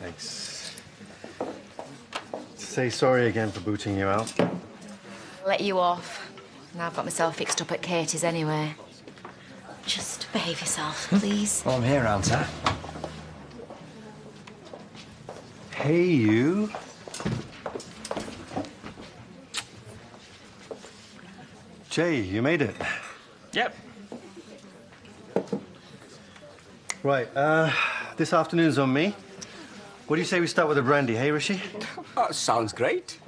Thanks. Say sorry again for booting you out. Let you off. Now I've got myself fixed up at Katie's anyway. Just behave yourself, please. Well, I'm here, aren't I? Hey, you. Jai, you made it. Yep. Right, uh, this afternoon's on me. What do you say we start with a brandy, hey, Rishi? Oh, sounds great.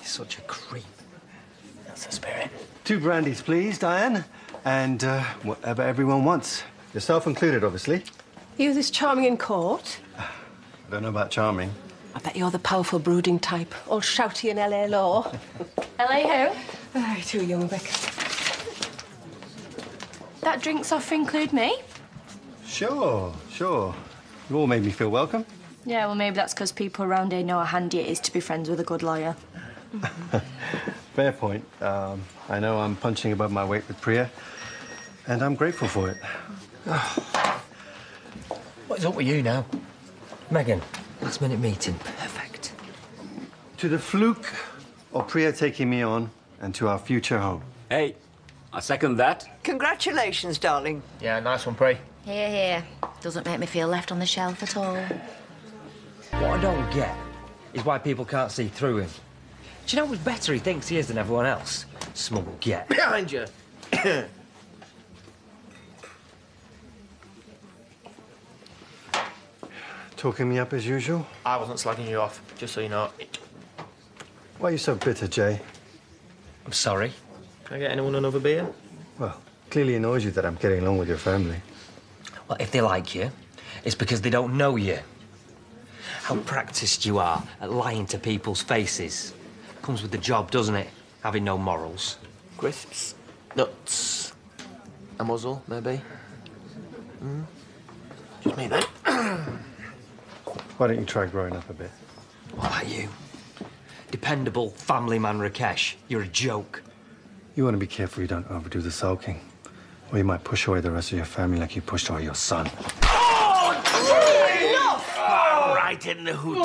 He's such a creep. That's the spirit. Two brandies, please, Diane. And uh, whatever everyone wants. Yourself included, obviously. You this charming in court? I don't know about charming. I bet you're the powerful brooding type, all shouty in LA law. LA who? Aye, too young, Beck. That drink's offer include me? Sure, sure. You all made me feel welcome. Yeah, well, maybe that's because people around here know how handy it is to be friends with a good lawyer. Fair point. Um, I know I'm punching above my weight with Priya, and I'm grateful for it. What is up with you now? Megan, last minute meeting. Perfect. To the fluke of Priya taking me on, and to our future home. Hey, I second that. Congratulations, darling. Yeah, nice one, Prey. Here, here. Doesn't make me feel left on the shelf at all. What I don't get is why people can't see through him. Do you know who's better he thinks he is than everyone else? Smug get. Behind you. Talking me up as usual? I wasn't slagging you off, just so you know. Why are you so bitter, Jai? I'm sorry. Can I get anyone another beer? Well, clearly annoys you that I'm getting along with your family. Well, if they like you, it's because they don't know you. How practiced you are at lying to people's faces. Comes with the job, doesn't it? Having no morals. Crisps, nuts, a muzzle, maybe. Mm. Just me then. Why don't you try growing up a bit? What about you? Dependable family man Rakesh. You're a joke. You want to be careful you don't overdo the sulking, or you might push away the rest of your family like you pushed away your son. Right in the hooters.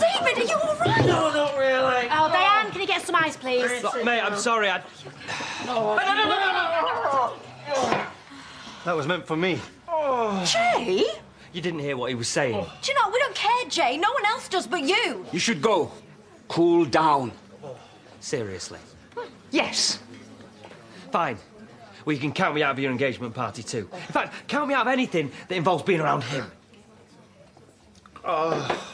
David, are you all right? No, not really. Oh, Diane, can you get some ice, please? Look, mate, I'm sorry. I... That was meant for me. Oh. Jai? You didn't hear what he was saying. Do you know, we don't care, Jai. No one else does but you. You should go. Cool down. Seriously. Yes. Fine. Well, you can count me out of your engagement party, too. In fact, count me out of anything that involves being around him. Oh.